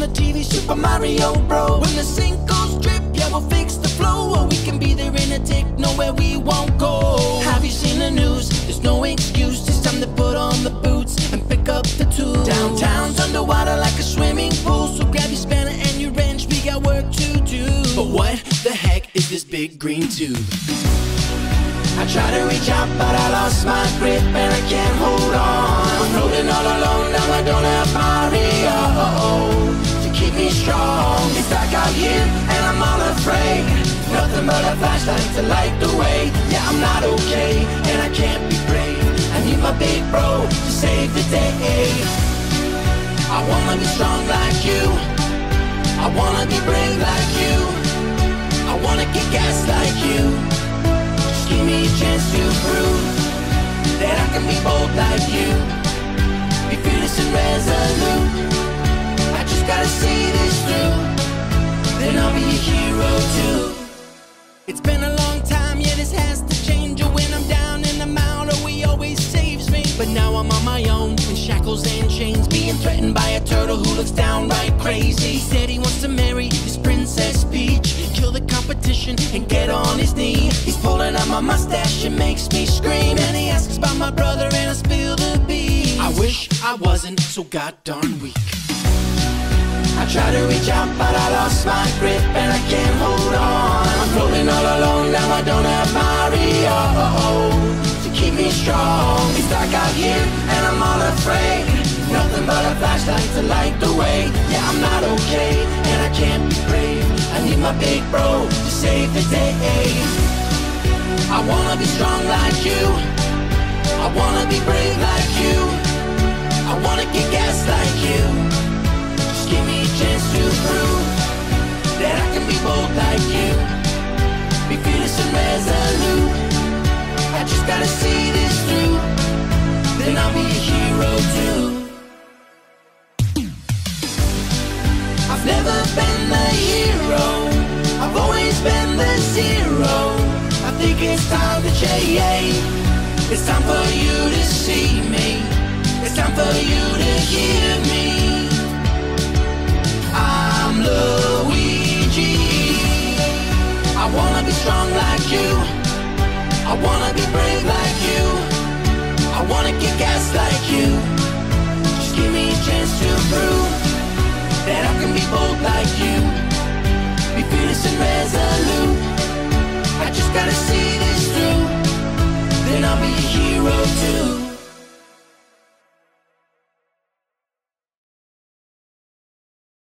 Super Mario Bros. When the sink goes drip, yeah, we'll fix the flow. Or we can be there in a tick, nowhere we won't go. Have you seen the news? There's no excuse. It's time to put on the boots and pick up the tools. Downtown's underwater like a swimming pool. So grab your spanner and your wrench, we got work to do. But what the heck is this big green tube? I try to reach out, but I lost my grip and I can't hold on. I'm floating all alone, now I don't have Mario Nothing but a flashlight to light the way. Yeah, I'm not okay and I can't be brave. I need my big bro to save the day. I wanna be strong like you. I wanna be brave like you. I wanna kick ass like you. Just give me a chance to It's been a long time, yeah, this has to change. When I'm down and I'm out, oh, he always saves me. But now I'm on my own, in shackles and chains, being threatened by a turtle who looks downright crazy. He said he wants to marry his Princess Peach, kill the competition and get on his knee. He's pulling out my mustache, it makes me scream. And he asks about my brother, and I spill the beans. I wish I wasn't so goddamn weak. Try to reach out, but I lost my grip and I can't hold on. I'm floating all alone, now I don't have Mario to keep me strong. It's dark out here and I'm all afraid. Nothing but a flashlight to light the way. Yeah, I'm not okay and I can't be brave. I need my big bro to save the day. I wanna be strong like you. Gotta see this through. Then I'll be a hero too. I've never been the hero. I've always been the zero. I think it's time to change. It's time for you to see me. It's time for you to hear me. I'm Luigi. I wanna be strong like you. Be fearless and resolute.